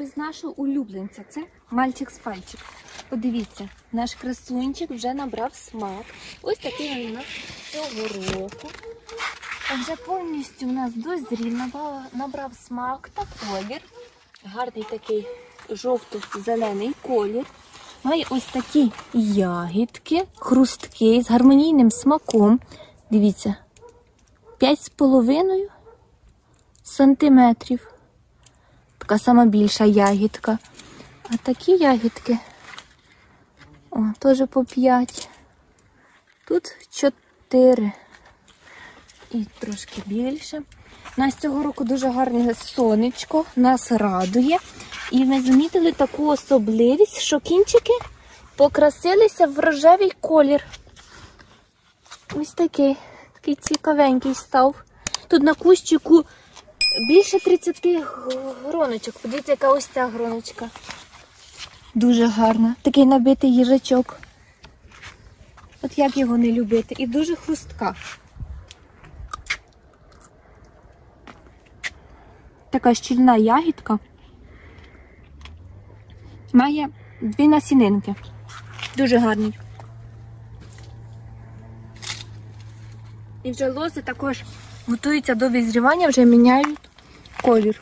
без нашого улюбленця? Це мальчик з пальчик. Подивіться, наш красунчик вже набрав смак. Ось такий він у нас цього року. Вже повністю у нас дозрів, набрав, смак та колір. Гарний такий жовто-зелений колір. Має ось такі ягідки, хрустки з гармонійним смаком. Дивіться, 5,5 сантиметрів. Така сама більша ягідка. А такі ягідки о, теж по 5. Тут 4 і трошки більше. У нас цього року дуже гарне сонечко, нас радує. І ми замітили таку особливість, що кінчики покрасилися в рожевий колір. Ось такий, такий цікавенький став. Тут на кущику більше 30 гроночок. Подивіться, яка ось ця гроночка. Дуже гарна. Такий набитий їжачок. От як його не любити. І дуже хрустка. Така щільна ягідка. Має дві насінинки. Дуже гарні. І вже лози також готуються до визрівання, вже міняють колір.